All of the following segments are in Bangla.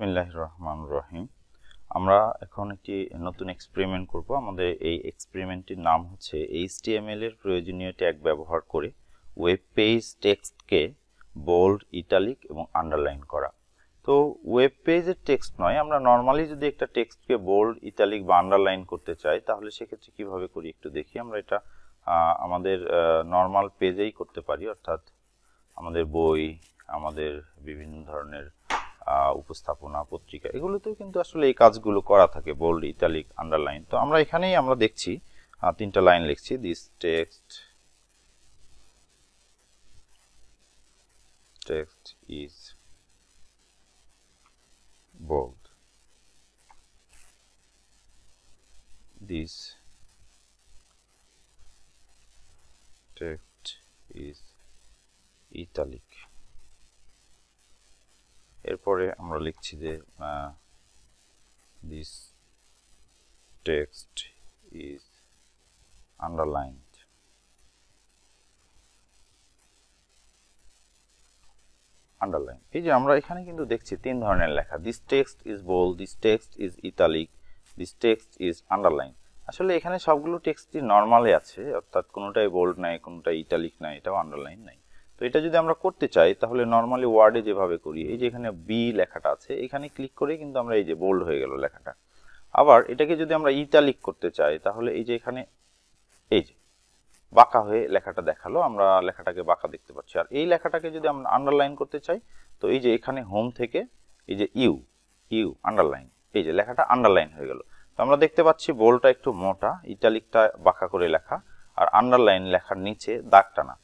বিসমিল্লাহ রহমান রহিম আমরা এখন একটি নতুন এক্সপেরিমেন্ট করব। আমাদের এই এক্সপেরিমেন্টটির নাম হচ্ছে এইচটিএমএল এর প্রয়োজনীয় ট্যাগ ব্যবহার করে ওয়েব পেজ টেক্সটকে বোল্ড ইটালিক এবং আন্ডারলাইন করা। তো ওয়েব পেজের টেক্সট নয়, আমরা নর্মালি যদি একটা টেক্সটকে বোল্ড ইটালিক বা আন্ডারলাইন করতে চাই, তাহলে সেক্ষেত্রে কীভাবে করি একটু দেখি। আমরা এটা আমাদের নর্মাল পেজেই করতে পারি, অর্থাৎ আমাদের বই, আমাদের বিভিন্ন ধরনের উপস্থাপনা, পত্রিকা, এগুলোতেও কিন্তু আসলে এই কাজগুলো করা থাকে বোল্ড ইটালিক আন্ডারলাইন তো আমরা এখানেই আমরা দেখছি তিনটা লাইন লিখছি this text text is bold this text is italic এরপরে আমরা লিখছি যে this text is underlined underline এই যে আমরা এখানে কিন্তু দেখছি তিন ধরনের লেখা। This text is bold this text is italic this text is underline আসলে এখানে সবগুলো টেক্সটই নর্মালে আছে, অর্থাৎ কোনোটাই বোল্ড নাই, কোনোটাই ইটালিক নাই, এটাও আন্ডারলাইন নাই। তো এটা যদি আমরা করতে চাই, তাহলে নর্মালি ওয়ার্ডে যেভাবে করি, এই যে এখানে বি লেখাটা আছে, এখানে ক্লিক করে কিন্তু আমরা এই যে বোল্ড হয়ে গেল লেখাটা। আবার এটাকে যদি আমরা ইটালিক করতে চাই, তাহলে এই যে এখানে এই যে বাঁকা হয়ে লেখাটা দেখাল, আমরা লেখাটাকে বাঁকা দেখতে পাচ্ছি। আর এই লেখাটাকে যদি আমরা আন্ডারলাইন করতে চাই, তো এই যে এখানে হোম থেকে এই যে ইউ ইউ আন্ডারলাইন এই যে লেখাটা আন্ডারলাইন হয়ে গেল। তো আমরা দেখতে পাচ্ছি বোলটা একটু মোটা ইটালিকটা বাঁকা করে লেখা, আর আন্ডারলাইন লেখার নিচে দাগ টানা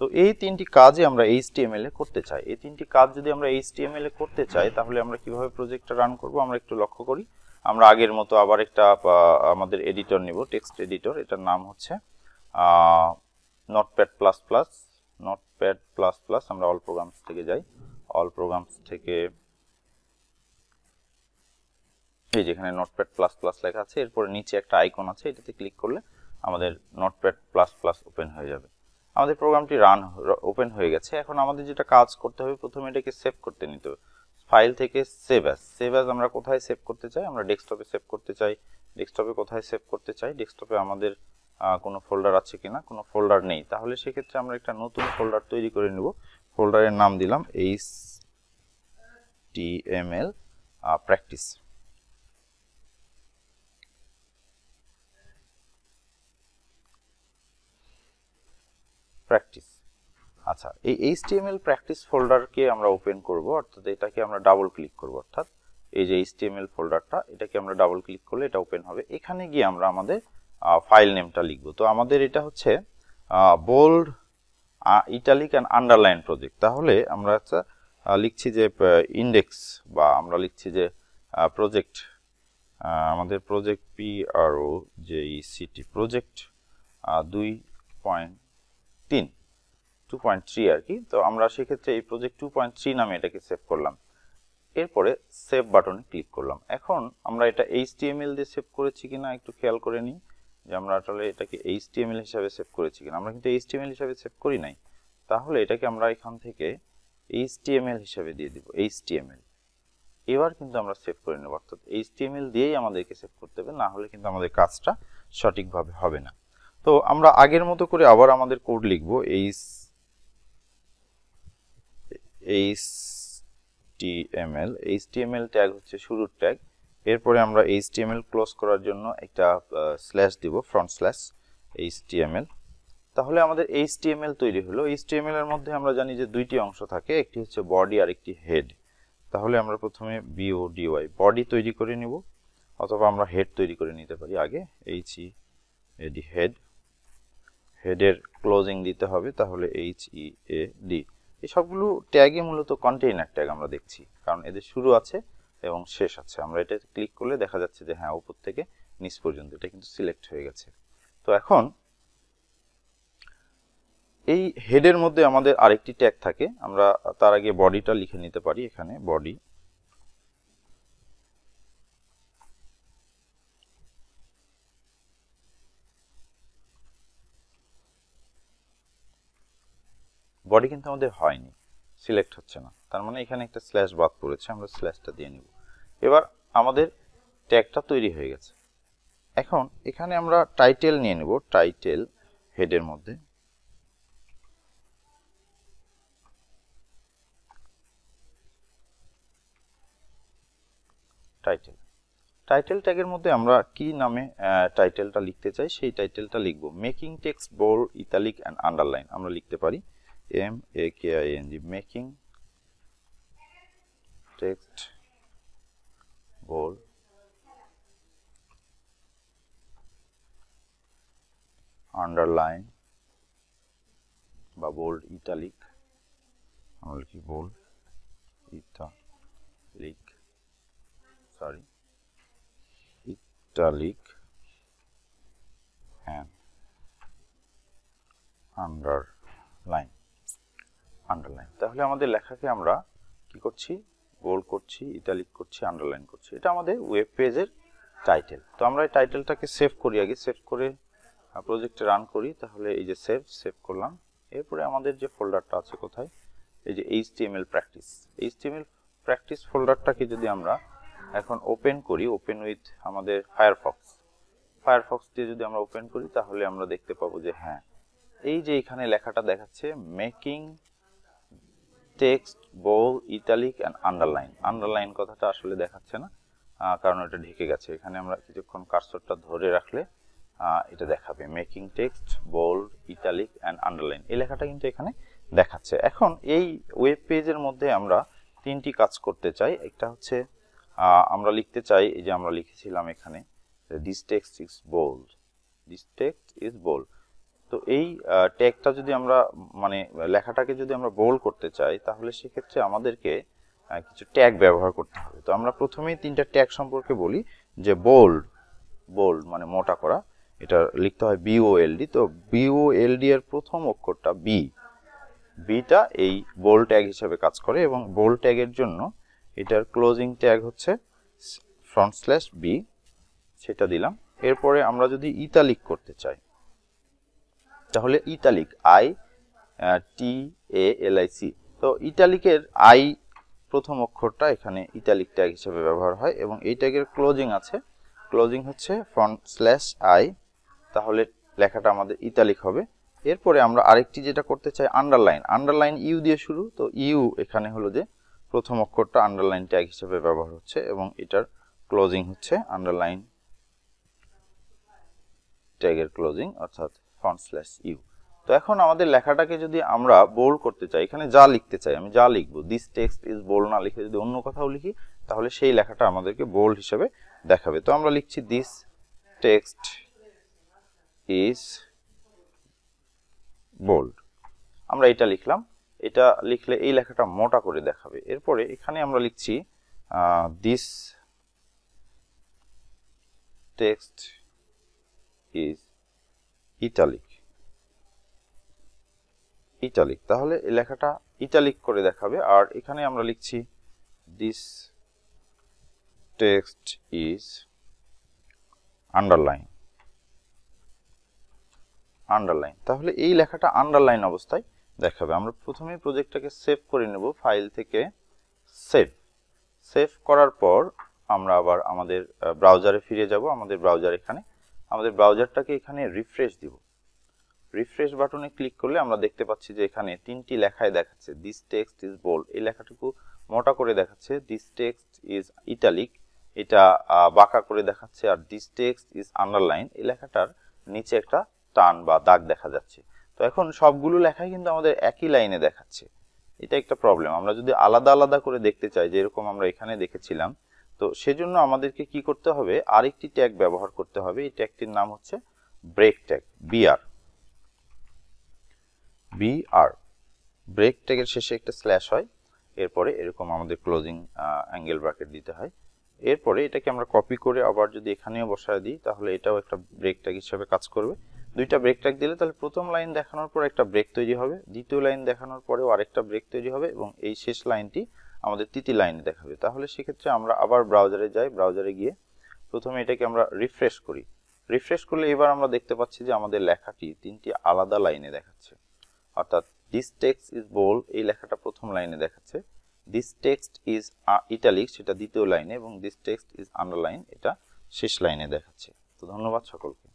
তো এই তিনটি কাজই আমরা এইচটিএমএল এ করতে চাই। এই তিনটি কাজ যদি আমরা এইচটিএমএল এ করতে চাই, তাহলে আমরা কীভাবে প্রজেক্টটা রান করব আমরা একটু লক্ষ্য করি। আমরা আগের মতো আবার একটা আমাদের এডিটর নিব টেক্সট এডিটর এটার নাম হচ্ছে notepad plus plus notepad plus plus আমরা অল প্রোগ্রামস থেকে যাই। অল প্রোগ্রামস থেকে এই যেখানে নোটপ্যাড প্লাস প্লাস লেখা আছে, এরপরে নিচে একটা আইকন আছে, এটাতে ক্লিক করলে আমাদের নোটপ্যাড প্লাস প্লাস ওপেন হয়ে যাবে। আমাদের প্রোগ্রামটি রান ওপেন হয়ে গেছে। এখন আমাদের যেটা কাজ করতে হবে, প্রথমে এটাকে সেভ করতে নিতে হবে। ফাইল থেকে সেভ অ্যাস সেভ অ্যাস আমরা কোথায় সেভ করতে চাই? আমরা ডেস্কটপে সেভ করতে চাই। ডেস্কটপে কোথায় সেভ করতে চাই? ডেস্কটপে আমাদের কোনো ফোল্ডার আছে কিনা? কোনো ফোল্ডার নেই। তাহলে সেক্ষেত্রে আমরা একটা নতুন ফোল্ডার তৈরি করে নেব। ফোল্ডারের নাম দিলাম H T M L practice practice আচ্ছা এই এইচটিএমএল প্র্যাকটিস ফোল্ডারকে আমরা ওপেন করব, অর্থাৎ এটাকে আমরা ডাবল ক্লিক করব, অর্থাৎ এই যে এইচটিএমএল ফোল্ডারটা এটাকে আমরা ডাবল ক্লিক করলে এটা ওপেন হবে। এখানে গিয়ে আমরা আমাদের ফাইল নেমটা লিখব। তো আমাদের এটা হচ্ছে bold italic and underline project তাহলে আমরা একটা লিখছি যে ইন্ডেক্স বা আমরা লিখছি যে প্রজেক্ট আমাদের প্রজেক্ট পি আর ও যে সিটি প্রজেক্ট দুই পয়েন্ট তিন টু পয়েন্ট থ্রি আর কি। তো আমরা সেক্ষেত্রে এই প্রজেক্ট টু পয়েন্ট থ্রি নামে এটাকে সেভ করলাম। এরপরে সেভ বাটনে ক্লিক করলাম। এখন আমরা এটা এইচটিএমএল দিয়ে সেভ করেছি কিনা একটু খেয়াল করে নিই, যে আমরা আসলে এটাকে এইচটিএমএল হিসাবে সেভ করেছি কিনা। আমরা কিন্তু এইচটিএমএল হিসাবে সেভ করি নাই। তাহলে এটাকে আমরা এখান থেকে এইচটিএমএল হিসাবে দিয়ে দিব এইচটিএমএল এবার কিন্তু আমরা সেভ করে নেব। অর্থাৎ এইচটিএমএল দিয়েই আমাদেরকে সেভ করতে হবে, না হলে কিন্তু আমাদের কাজটা সঠিকভাবে হবে না। তো আমরা আগের মতো করে আবার আমাদের কোড লিখব H H TML HTML tag হচ্ছে শুরুর ট্যাগ এরপরে আমরা এইচটিএমএল ক্লোজ করার জন্য একটা স্ল্যাশ দিব ফ্রন্ট স্ল্যাশ এইচটিএমএল তাহলে আমাদের এইচটিএমএল তৈরি হলো। এইচটিএমএল এর মধ্যে আমরা জানি যে দুইটি অংশ থাকে, একটি হচ্ছে বডি আর একটি হেড তাহলে আমরা প্রথমে ডিওয়াই বডি তৈরি করে নিব, অথবা আমরা হেড তৈরি করে নিতে পারি আগে এইচ ই এডি হেড হেডের ক্লোজিং দিতে হবে, তাহলে এইচ ই এ ডি এই সবগুলো ট্যাগই মূলত কন্টেইনার ট্যাগ আমরা দেখছি, কারণ এদের শুরু আছে এবং শেষ আছে। আমরা এটা ক্লিক করলে দেখা যাচ্ছে যে হ্যাঁ উপর থেকে নিচ পর্যন্ত, এটা কিন্তু সিলেক্ট হয়ে গেছে। তো এখন এই হেডের মধ্যে আমাদের আরেকটি ট্যাগ থাকে, আমরা তার আগে বডিটা লিখে নিতে পারি এখানে বডি বডি কিন্তু আমাদের হয়নি সিলেক্ট হচ্ছে না। তার মানে এখানে একটা স্ল্যাশ বাদ পড়েছে, আমরা স্ল্যাশটা দিয়ে নিব। এবার আমাদের ট্যাগটা তৈরি হয়ে গেছে। এখন এখানে আমরা টাইটেল নিয়ে নেব টাইটেল হেডের মধ্যে। টাইটেল টাইটেল ট্যাগের মধ্যে আমরা কি নামে টাইটেলটা লিখতে চাই, সেই টাইটেলটা লিখব। Making text bold italic and underline আমরা লিখতে পারি। M A K I N G making text bold underline বা বোল্ড ইটালিক আমরা লিখি bold italic sorry italic, and underline underline তাহলে আমাদের লেখাকে আমরা কি করছি? গোল করছি ইটালিক করছি আন্ডারলাইন করছি। এটা আমাদের ওয়েব পেজের টাইটেল তো আমরা এই টাইটেলটাকে সেভ করি আগে। সেভ করে প্রজেক্টে রান করি। তাহলে এই যে সেভ সেভ করলাম। এরপরে আমাদের যে ফোল্ডারটা আছে কোথায়? এই যে এইচটিএমএল প্র্যাকটিস এইচটিএমএল প্র্যাকটিস ফোল্ডারটাকে যদি আমরা এখন ওপেন করি ওপেন উইথ আমাদের ফায়ারফক্স ফায়ারফক্স দিয়ে যদি আমরা ওপেন করি, তাহলে আমরা দেখতে পাবো যে হ্যাঁ এই যে এখানে লেখাটা দেখাচ্ছে making text, bold, italic and underline underline কথাটা আসলে দেখাচ্ছে না কারণ এটা ঢেকে গেছে। এখানে আমরা কিছুক্ষণ কার্সরটা ধরে রাখলে এটা দেখাবে। Making text bold italic and underline এই লেখাটা কিন্তু এখানে দেখাচ্ছে। এখন এই ওয়েব পেজের মধ্যে আমরা তিনটি কাজ করতে চাই। একটা হচ্ছে আমরা লিখতে চাই, এই যে আমরা লিখেছিলাম এখানে this text is bold this text is bold তো এই ট্যাগটা যদি আমরা মানে লেখাটাকে যদি আমরা বোল্ড করতে চাই, তাহলে সেক্ষেত্রে আমাদেরকে কিছু ট্যাগ ব্যবহার করতে হবে। তো আমরা প্রথমেই তিনটা ট্যাগ সম্পর্কে বলি, যে বোল্ড বোল্ড মানে মোটা করা। এটা লিখতে হয় বিওএলডি তো বিওএলডি এর প্রথম অক্ষরটা বি বিটা এই বোল্ড ট্যাগ হিসেবে কাজ করে এবং বোল্ড ট্যাগের জন্য এটার ক্লোজিং ট্যাগ হচ্ছে ফ্রন্ট স্ল্যাশ বি সেটা দিলাম। এরপরে আমরা যদি ইতালিক করতে চাই তাহলে italic I T A L I C তো ইটালিকের আই প্রথম অক্ষরটা এখানে ইটালিক ট্যাগ হিসেবে ব্যবহার হয় এবং এই ট্যাগের ক্লোজিং আছে। ক্লোজিং হচ্ছে ফ্রন্ট স্ল্যাশ আই তাহলে লেখাটা আমাদের ইতালিক হবে। এরপরে আমরা আরেকটি যেটা করতে চাই আন্ডারলাইন আন্ডারলাইন ইউ দিয়ে শুরু, তো ইউ এখানে হলো যে প্রথম অক্ষরটা আন্ডারলাইন ট্যাগ হিসেবে ব্যবহার হচ্ছে এবং এটার ক্লোজিং হচ্ছে আন্ডারলাইন ট্যাগের ক্লোজিং অর্থাৎ ফ্রন্ট স্ল্যাশ ইউ তো এখন আমাদের লেখাটাকে যদি আমরা বোল্ড করতে চাই, এখানে যা লিখতে চাই, আমি যা লিখব দিস টেক্সট ইজ বোল্ড না লিখে যদি অন্য কথাও লিখি, তাহলে সেই লেখাটা আমাদেরকে বোল্ড হিসেবে দেখাবে। তো আমরা লিখছি দিস টেক্সট ইজ বোল্ড আমরা এটা লিখলাম, এটা লিখলে এই লেখাটা মোটা করে দেখাবে। এরপরে এখানে আমরা লিখছি this text is italic italic. তাহলে এই লেখাটা ইটালিক করে দেখাবে। আর এখানে আমরা লিখছি this text is underline underline তাহলে এই লেখাটা আন্ডারলাইন অবস্থায় দেখাবে। আমরা প্রথমে প্রজেক্টটাকে সেভ করে নেব ফাইল থেকে সেভ সেভ করার পর আমরা আবার আমাদের ব্রাউজারে ফিরে যাব। আমাদের ব্রাউজার এখানে। আমাদের ব্রাউজারটাকে এখানে রিফ্রেশ দিব। রিফ্রেশ বাটনে ক্লিক করলে আমরা দেখতে পাচ্ছি যে এখানে তিনটি লেখায় দেখাচ্ছে দিস টেক্সট ইজ বোল্ড এই লেখাটুকু মোটা করে দেখাচ্ছে দিস টেক্সট ইজ ইটালিক এটা বাঁকা করে দেখাচ্ছে, আর দিস টেক্সট ইজ আন্ডারলাইন এই লেখাটার নিচে একটা টান বা দাগ দেখা যাচ্ছে। তো এখন সবগুলো লেখাই কিন্তু আমাদের একই লাইনে দেখাচ্ছে। এটা একটা প্রবলেম আমরা যদি আলাদা আলাদা করে দেখতে চাই যেরকম আমরা এখানে দেখেছিলাম, তো সেজন্য আমাদেরকে কি করতে হবে? আরেকটি ট্যাগ ব্যবহার করতে হবে। এই ট্যাগটির নাম হচ্ছে break tag BR BR break ট্যাগের শেষে একটা স্ল্যাশ হয়, এরপরে এরকম আমাদের ক্লোজিং অ্যাঙ্গেল ব্র্যাকেট দিতে হয়। এরপরে এটাকে আমরা কপি করে আবার যদি এখানেও বসায় দিই, তাহলে এটাও একটা ব্রেক ট্যাগ হিসেবে কাজ করবে। দুইটা ব্রেক ট্যাগ দিলে তাহলে প্রথম লাইন দেখানোর পর একটা ব্রেক তৈরি হবে, দ্বিতীয় লাইন দেখানোর পরেও আরেকটা ব্রেক তৈরি হবে এবং এই শেষ লাইনটি আমাদের তৃতীয় লাইনে দেখাবে। তাহলে সেক্ষেত্রে আমরা আবার ব্রাউজারে যাই ব্রাউজারে গিয়ে প্রথমে এটাকে আমরা রিফ্রেশ করি। রিফ্রেশ করলে এবার আমরা দেখতে পাচ্ছি যে আমাদের লেখাটি তিনটি আলাদা লাইনে দেখাচ্ছে। অর্থাৎ দিস টেক্সট ইজ বোল্ড এই লেখাটা প্রথম লাইনে দেখাচ্ছে। দিস টেক্সট ইজ ইটালিক সেটা দ্বিতীয় লাইনে, এবং দিস টেক্সট ইজ আন্ডারলাইন এটা শেষ লাইনে দেখাচ্ছে। তো ধন্যবাদ সকলকে।